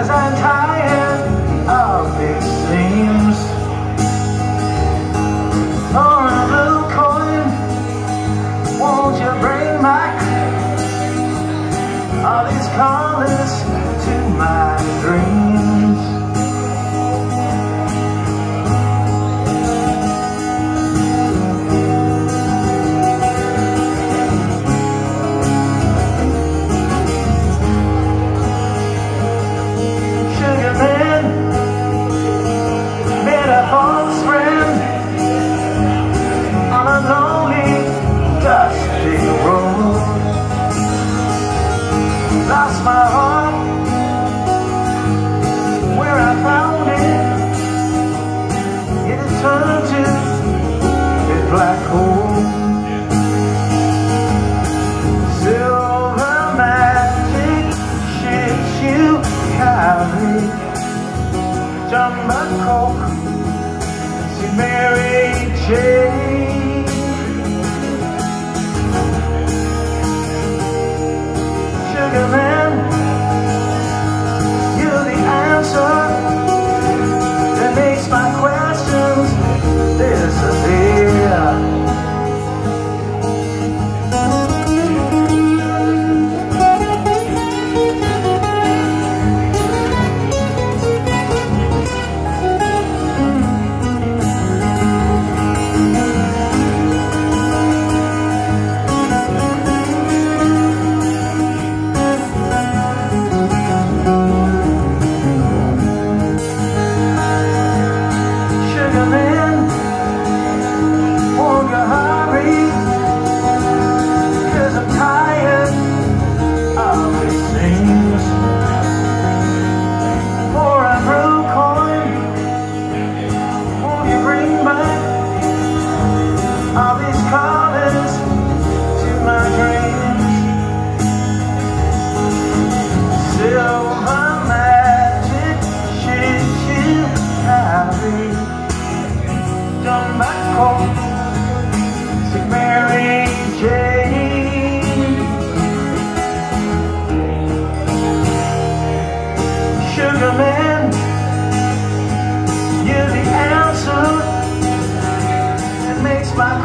Cause I'm tired. my heart. Where I found it It has turned to a black hole. Silver magic ships you carry John McCoke See Mary Jane.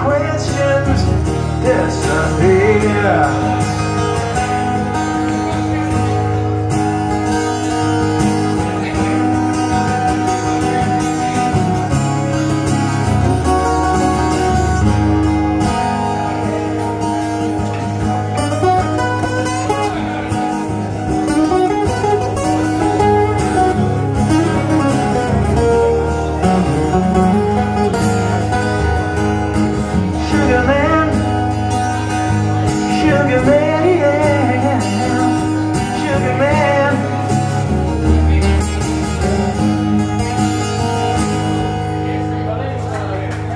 questions disappear.